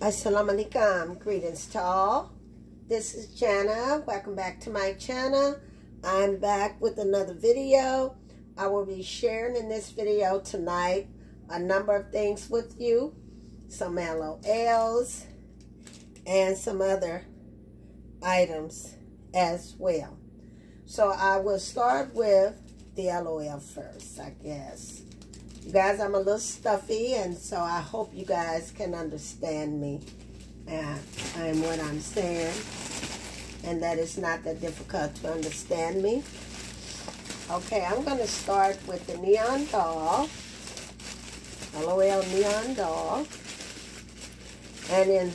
Assalamu alaikum. Greetings to all. This is Janah. Welcome back to my channel. I'm back with another video. I will be sharing in this video tonight a number of things with you. Some LOLs and some other items as well. So I will start with the LOL first, I guess. Guys, I'm a little stuffy, and so I hope you guys can understand me. And, and what I'm saying, and that it's not that difficult to understand me. Okay, I'm going to start with the Neon Doll, LOL Neon Doll, and in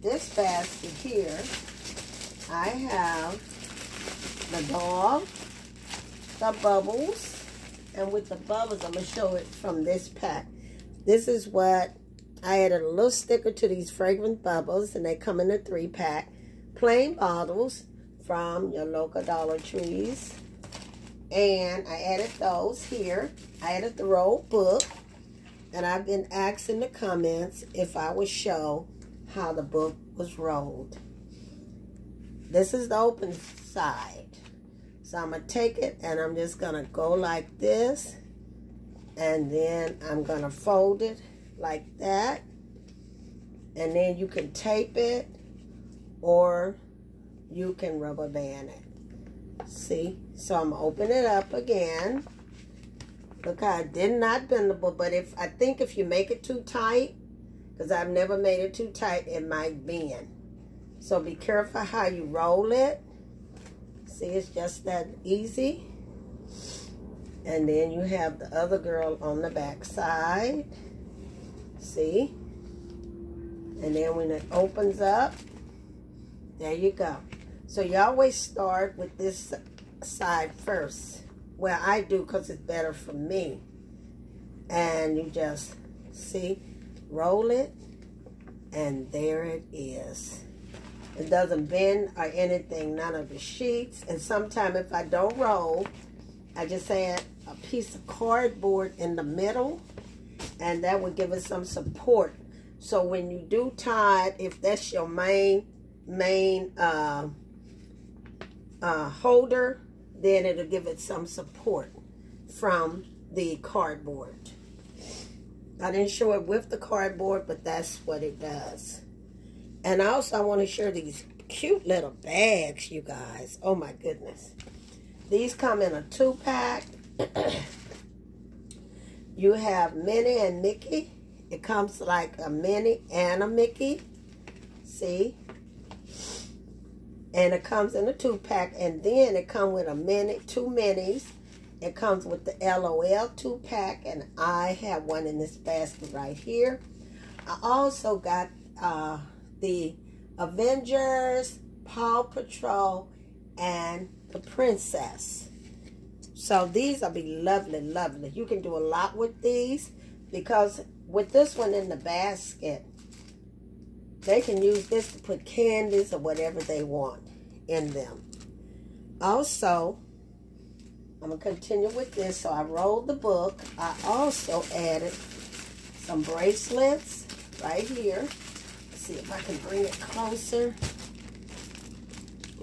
this basket here, I have the doll, the bubbles, and with the bubbles, I'm going to show it from this pack. This is what I added a little sticker to these fragrant bubbles, and they come in a three pack. Plain bottles from your local Dollar Trees. And I added those here. I added the roll book. And I've been asked in the comments if I would show how the book was rolled. This is the open side. So I'm going to take it and I'm just going to go like this. And then I'm going to fold it like that. And then you can tape it or you can rubber band it. See? So I'm going to open it up again. Look how I did not bendable, but if I think if you make it too tight, because I've never made it too tight, it might bend. So be careful how you roll it. See, it's just that easy. And then you have the other girl on the back side. See? And then when it opens up, there you go. So you always start with this side first. Well, I do because it's better for me. And you just, see, roll it, and there it is. It doesn't bend or anything, none of the sheets. And sometimes if I don't roll, I just add a piece of cardboard in the middle and that would give it some support. So when you do tie it, if that's your main, main uh, uh, holder, then it'll give it some support from the cardboard. I didn't show it with the cardboard, but that's what it does. And also, I want to share these cute little bags, you guys. Oh, my goodness. These come in a two-pack. you have Minnie and Mickey. It comes like a Minnie and a Mickey. See? And it comes in a two-pack. And then it comes with a Minnie, two Minnies. It comes with the LOL two-pack. And I have one in this basket right here. I also got... Uh, the Avengers, Paw Patrol, and the Princess. So these will be lovely, lovely. You can do a lot with these because with this one in the basket, they can use this to put candies or whatever they want in them. Also, I'm going to continue with this. So I rolled the book. I also added some bracelets right here I can bring it closer.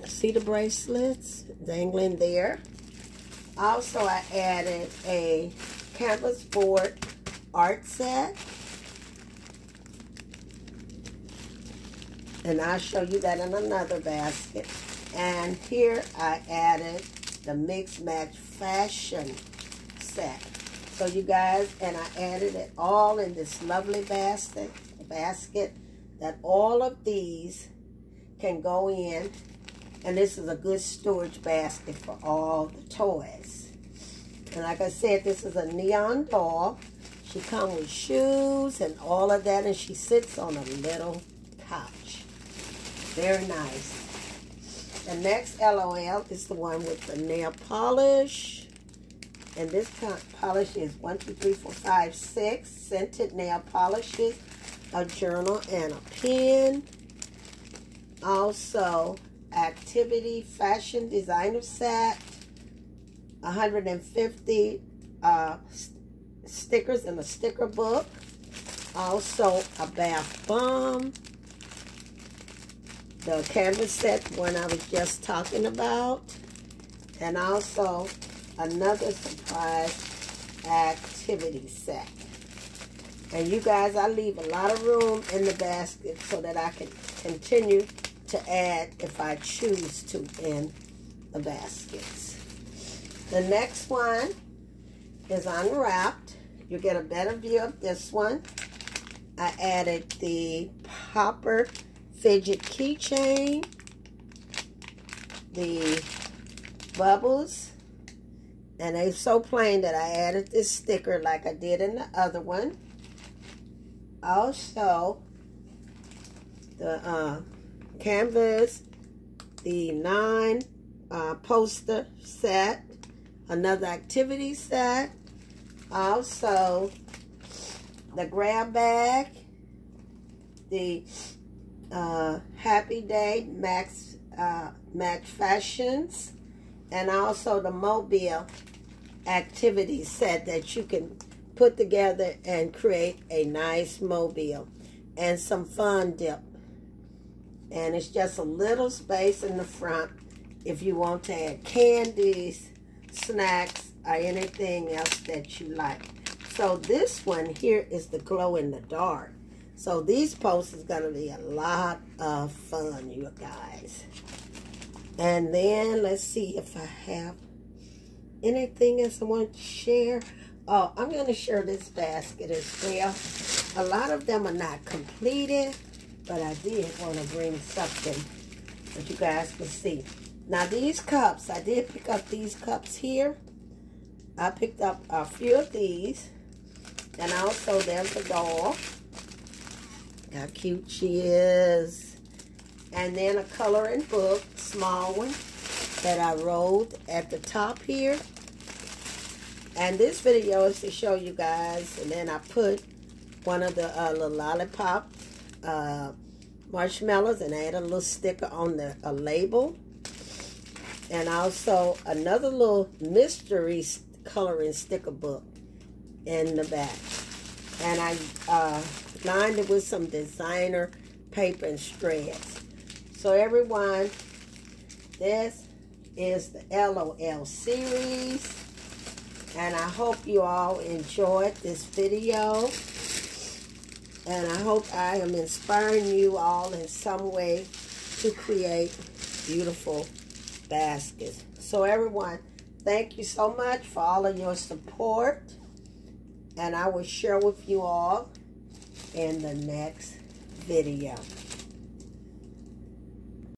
See the bracelets dangling there. Also, I added a canvas board art set. And I'll show you that in another basket. And here I added the Mix Match Fashion set. So you guys, and I added it all in this lovely basket. basket that all of these can go in and this is a good storage basket for all the toys. And like I said, this is a neon doll. She comes with shoes and all of that, and she sits on a little couch. Very nice. The next LOL is the one with the nail polish. And this polish is one, two, three, four, five, six scented nail polishes a journal and a pen. Also, activity fashion designer set. 150 uh, st stickers in a sticker book. Also, a bath bomb. the canvas set, one I was just talking about. And also another surprise activity set. And you guys, I leave a lot of room in the basket so that I can continue to add if I choose to in the baskets. The next one is unwrapped. You get a better view of this one. I added the popper fidget keychain, the bubbles, and they're so plain that I added this sticker like I did in the other one. Also, the uh, canvas, the nine uh, poster set, another activity set, also the grab bag, the uh, Happy Day Max uh, Match Fashions, and also the mobile activity set that you can put together and create a nice mobile and some fun dip. And it's just a little space in the front if you want to add candies, snacks, or anything else that you like. So this one here is the glow in the dark. So these posts is going to be a lot of fun, you guys. And then let's see if I have anything else I want to share. Oh, I'm going to share this basket as well. A lot of them are not completed, but I did want to bring something that you guys can see. Now these cups, I did pick up these cups here. I picked up a few of these. And also there's a doll. How cute she is. And then a coloring book, small one, that I rolled at the top here. And this video is to show you guys. And then I put one of the uh, little lollipop uh, marshmallows and add a little sticker on the a label. And also another little mystery coloring sticker book in the back. And I uh, lined it with some designer paper and shreds. So everyone, this is the LOL series. And I hope you all enjoyed this video. And I hope I am inspiring you all in some way to create beautiful baskets. So everyone, thank you so much for all of your support. And I will share with you all in the next video.